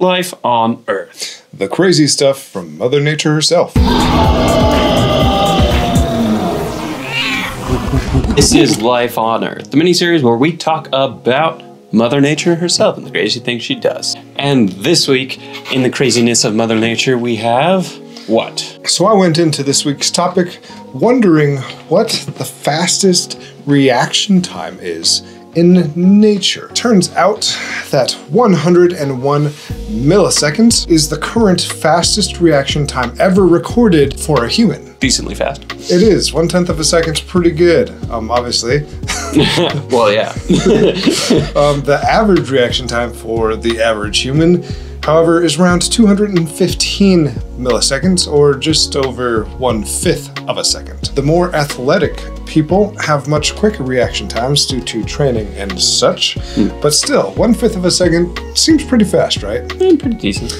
Life on Earth. The crazy stuff from Mother Nature herself. This is Life on Earth, the miniseries where we talk about Mother Nature herself and the crazy things she does. And this week, in the craziness of Mother Nature, we have what? So I went into this week's topic wondering what the fastest reaction time is in nature. Turns out that 101 milliseconds is the current fastest reaction time ever recorded for a human. Decently fast. It is. One tenth of a second's pretty good, um, obviously. well, yeah. Um, the average reaction time for the average human, however, is around 215 milliseconds, or just over one fifth of a second. The more athletic people have much quicker reaction times due to training and such, but still, one fifth of a second seems pretty fast, right? Eh, Pretty decent.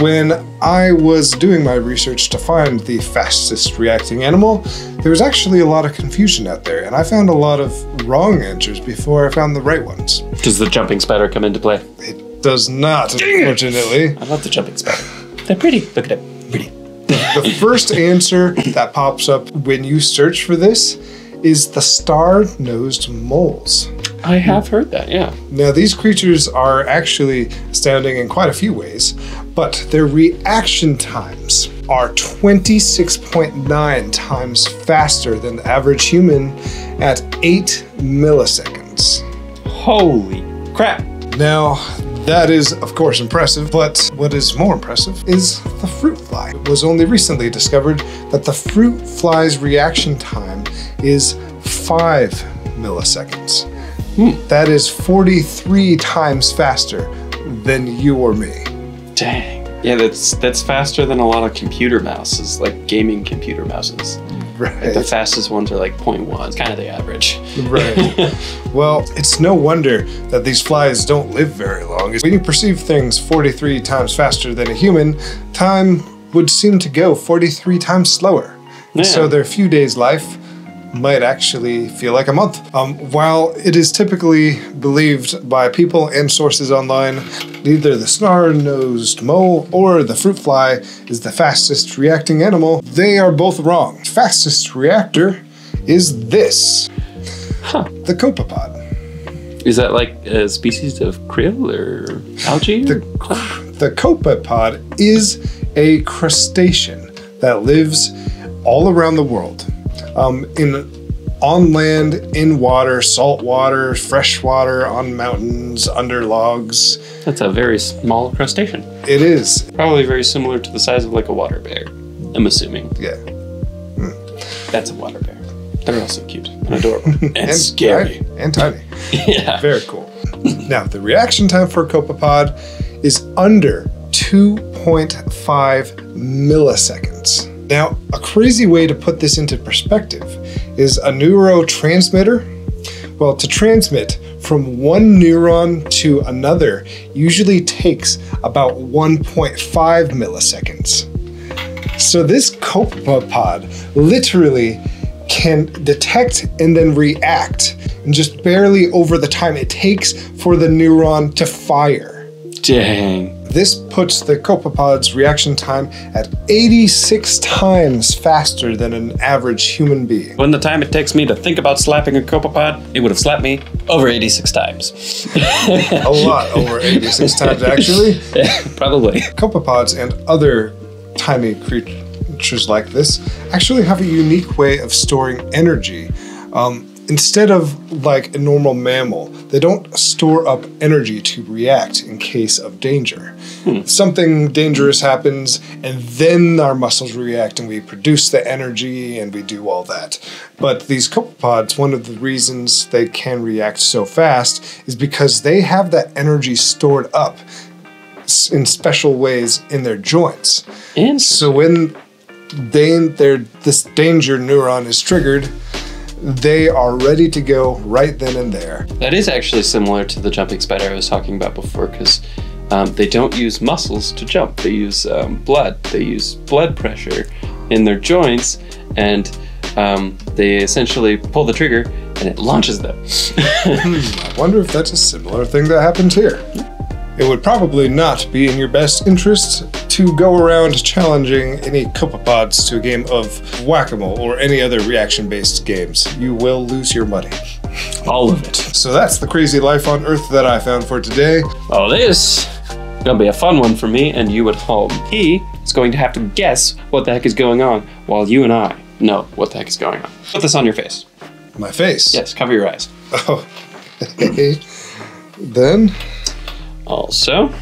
When I was doing my research to find the fastest reacting animal, there was actually a lot of confusion out there, and I found a lot of wrong answers before I found the right ones. Does the jumping spider come into play? It does not, unfortunately. I love the jumping spider. They're pretty. Look at it. Pretty. The first answer that pops up when you search for this is the star nosed moles. I have heard that, yeah. Now, these creatures are actually astounding in quite a few ways, but their reaction times are 26.9 times faster than the average human at 8 milliseconds. Holy crap. Now, that is, of course, impressive, but what is more impressive is the fruit fly. It was only recently discovered that the fruit fly's reaction time is 5 milliseconds. Hmm. That is 43 times faster than you or me. Dang. Yeah, that's that's faster than a lot of computer mouses, like gaming computer mouses. Right. The fastest ones are like 0.1, it's kind of the average. Right. well, it's no wonder that these flies don't live very long. When you perceive things 43 times faster than a human, time would seem to go 43 times slower. Yeah. So their few days' life might actually feel like a month. Um, while it is typically believed by people and sources online, neither the star-nosed mole or the fruit fly is the fastest reacting animal. They are both wrong. Fastest reactor is this. Huh. The copepod. Is that like a species of krill or algae? The, the copepod is a crustacean that lives all around the world. Um, in on land, in water, salt water, fresh water, on mountains, under logs. That's a very small crustacean. It is, Probably very similar to the size of like a water bear. I'm assuming. yeah. That's a water bear. They're also cute and adorable and, scary. right, and tiny. Yeah. Very cool. now, the reaction time for a copepod is under 2.5 milliseconds. Now, a crazy way to put this into perspective is a neurotransmitter. Well, to transmit from one neuron to another usually takes about 1.5 milliseconds. So this copepod literally can detect and then react in just barely over the time it takes for the neuron to fire. Dang. This puts the copepod's reaction time at 86 times faster than an average human being. When the time it takes me to think about slapping a copepod, it would have slapped me over 86 times. A lot over 86 times, actually. Probably. Copepods and other tiny creatures like this actually have a unique way of storing energy. Um, instead of like a normal mammal, they don't store up energy to react in case of danger. Hmm. Something dangerous happens, and then our muscles react and we produce the energy and we do all that. But these copepods, one of the reasons they can react so fast is because they have that energy stored up in special ways in their joints. And So when they their this danger neuron is triggered, they are ready to go right then and there. that is actually similar to the jumping spider I was talking about before because um, they don't use muscles to jump. They use um, blood. They use blood pressure in their joints and um, they essentially pull the trigger and it launches them. I wonder if that's a similar thing that happens here. it would probably not be in your best interest to go around challenging any copepods to a game of whack a mole or any other reaction based games. You will lose your money. All of it. So that's the crazy life on Earth that I found for today. Oh, this is gonna be a fun one for me and you at home. He is going to have to guess what the heck is going on, while you and I know what the heck is going on. Put this on your face. My face. Yes, cover your eyes. Oh. then, Also,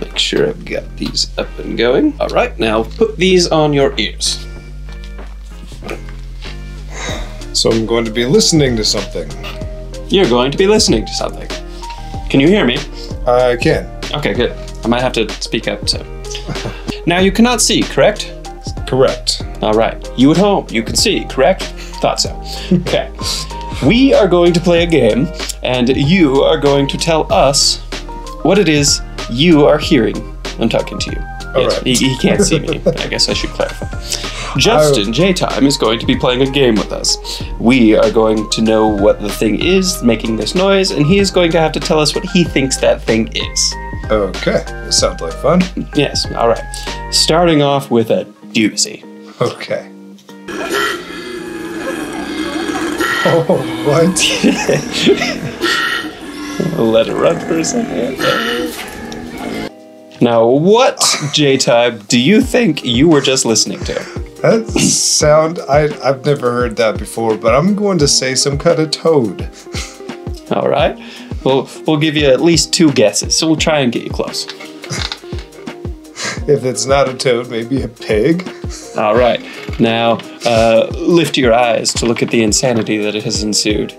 make sure I've got these up and going. All right, now put these on your ears. so I'm going to be listening to something. You're going to be listening to something. Can you hear me? I can. Okay, good. I might have to speak up, so. now you cannot see, correct? Correct. All right. You at home, you can see, correct? Thought so. Okay. we are going to play a game, and you are going to tell us what it is you are hearing. I'm talking to you. Yes, right. he, he can't see me. I guess I should clarify. Justin uh, J Time is going to be playing a game with us. We are going to know what the thing is making this noise, and he is going to have to tell us what he thinks that thing is. Okay. This sounds like fun. Yes, all right. Starting off with a doozy. Okay. Oh, what? Let it run for a second. Now, what J Type do you think you were just listening to? That sound I I've never heard that before, but I'm going to say some kind of toad. All right, we'll we'll give you at least two guesses, so we'll try and get you close. If it's not a toad, maybe a pig. All right, now uh, lift your eyes to look at the insanity that has ensued.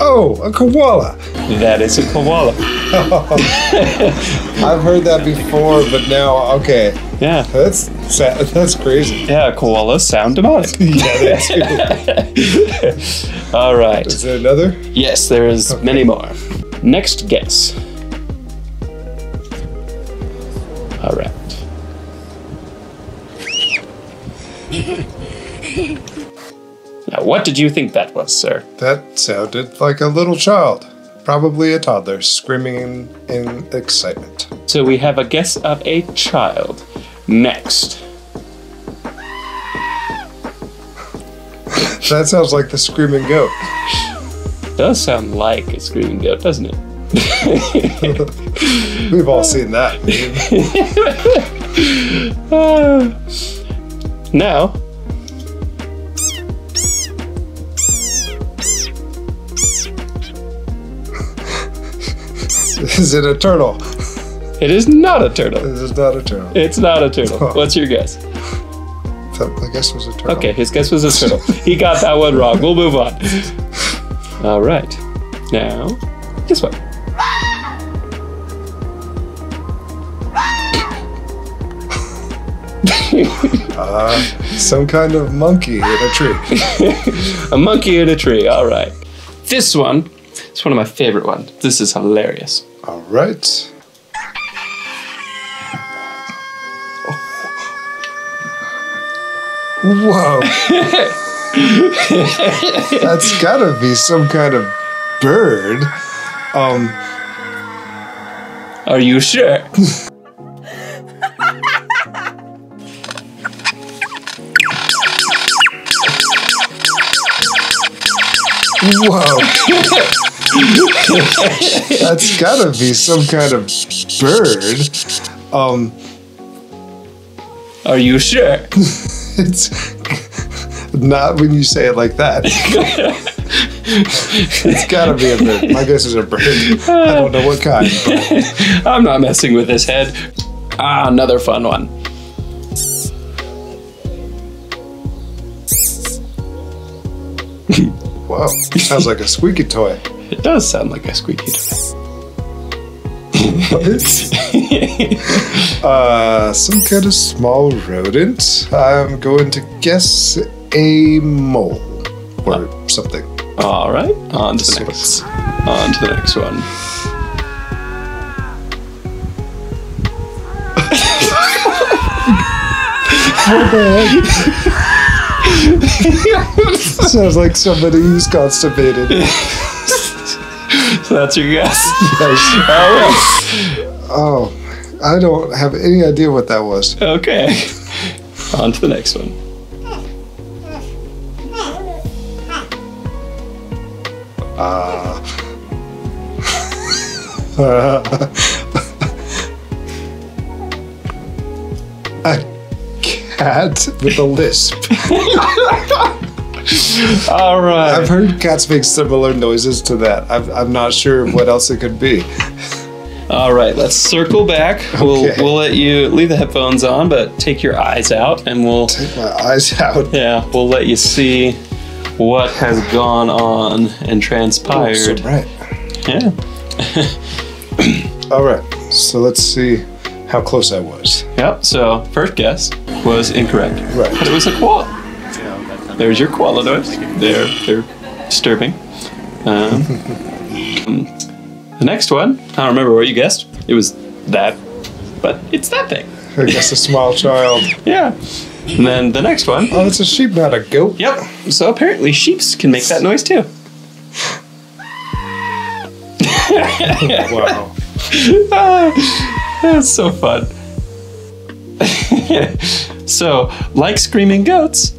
Oh, a koala. That is a koala. I've heard that before, but now okay. Yeah, That's that's crazy. yeah, koalas sound demonic. Yeah, that's All right. Is there another? Yes, there is many more. Next guess. What did you think that was, sir? That sounded like a little child, probably a toddler, screaming in, in excitement. So we have a guess of a child. Next. That sounds like the screaming goat. Does sound like a screaming goat, doesn't it? We've all seen that. Ah. now. Is it a turtle? It is not a turtle. It is not a turtle. It's not a turtle. What's your guess? I guess was a turtle. Okay, his guess was a turtle. he got that one wrong. We'll move on. All right. Now, this one. Uh, some kind of monkey in a tree. A monkey in a tree. All right. This one is one of my favorite ones. This is hilarious. All right. Whoa. That's gotta be some kind of bird. Um, Are you sure? whoa. That's gotta be some kind of bird. Um, Are you sure? it's not when you say it like that. it's gotta be a bird. My guess is a bird. I don't know what kind, but I'm not messing with this head. Ah, another fun one. wow, sounds like a squeaky toy. It does sound like a squeaky toy. uh, some kind of small rodent. I'm going to guess a mole or something. All right, on to the next. On to the next one. What the heck? Sounds like somebody who's constipated. So that's your guess. Yes. All right. Oh, I don't have any idea what that was. Okay. On to the next one. Uh, a cat with a lisp. All right. I've heard cats make similar noises to that. I'm, I'm not sure what else it could be. All right, let's circle back. We'll Okay. we'll let you leave the headphones on, but take your eyes out, and we'll Take my eyes out. yeah, we'll let you see what has gone on and transpired. so right. Yeah. All right. So let's see how close I was. Yep. So first guess was incorrect, Right. but it was a koala. There's your koala noise. They're they're disturbing. Um, the next one, I don't remember what you guessed. It was that, but it's that thing. I guess a small child. Yeah. And then the next one. Oh, it's a sheep, not a goat. Yep. So apparently sheeps can make that noise too. Wow. Ah, That's so fun. so, like screaming goats,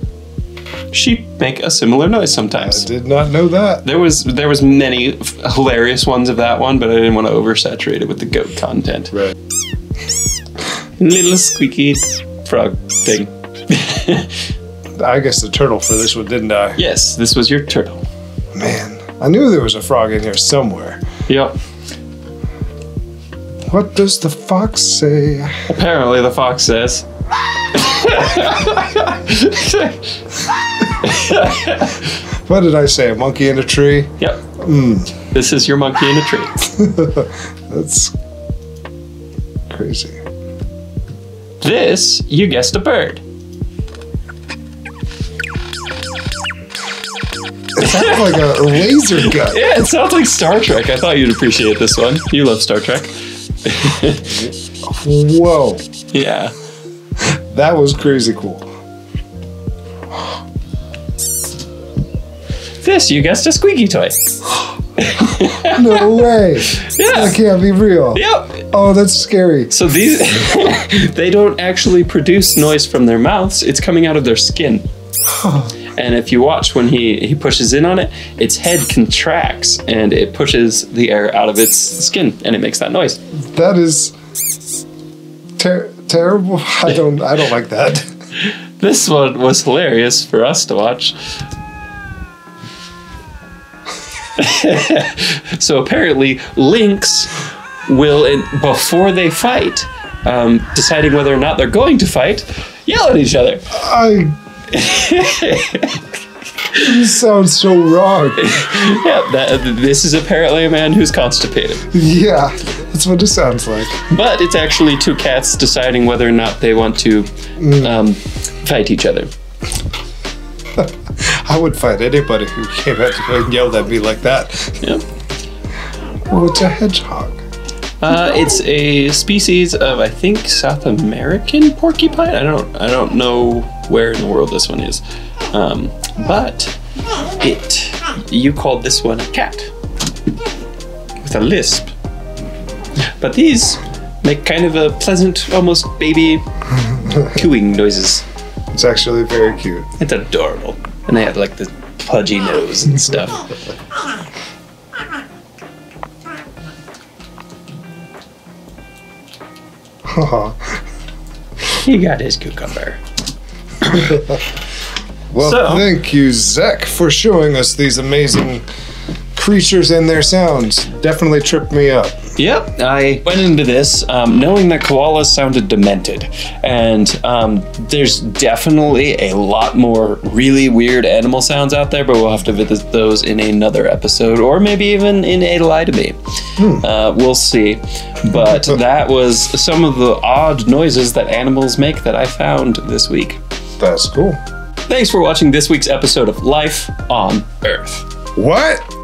sheep make a similar noise sometimes. I did not know that. There was there was many hilarious ones of that one, but I didn't want to oversaturate it with the goat content. Right. Little squeaky frog thing. I guess the turtle for this one, didn't I? yes, this was your turtle. Man, I knew there was a frog in here somewhere. Yep. What does the fox say? Apparently, the fox says. What did I say? A monkey in a tree? Yep. Hmm. This is your monkey in a tree. That's crazy. This, you guessed a bird. It sounds like a laser gun. Yeah, it sounds like Star Trek. I thought you'd appreciate this one. You love Star Trek. Whoa, Yeah. That was crazy cool. This, you guessed a squeaky toy. No way. Yeah. That can't be real. Yep. Oh, that's scary. So these, they don't actually produce noise from their mouths. It's coming out of their skin. And if you watch when he, he pushes in on it, its head contracts and it pushes the air out of its skin and it makes that noise. That is ter- terrible. I don't. I don't like that. This one was hilarious for us to watch. so apparently, lynx will, in, before they fight, um, deciding whether or not they're going to fight, yell at each other. I. this sounds so wrong. Yeah, that, this is apparently a man who's constipated. Yeah, that's what it sounds like. But it's actually two cats deciding whether or not they want to um, fight each other. I would fight anybody who came at me and yelled at me like that. Yep. Oh, it's a hedgehog. Uh, it's a species of I think South American porcupine. I don't I don't know where in the world this one is, um, but it you called this one a cat with a lisp. But these make kind of a pleasant, almost baby cooing noises. It's actually very cute. It's adorable, and they have like the pudgy nose and stuff. Haha. He got his cucumber. well, So- thank you, Zek, for showing us these amazing creatures and their sounds. Definitely tripped me up. Yep, I went into this um, knowing that koalas sounded demented, and um, there's definitely a lot more really weird animal sounds out there, but we'll have to visit those in another episode, or maybe even in a lie to me. Uh, we'll see. But that was some of the odd noises that animals make that I found this week. That's cool. Thanks for watching this week's episode of Life on Earth. What?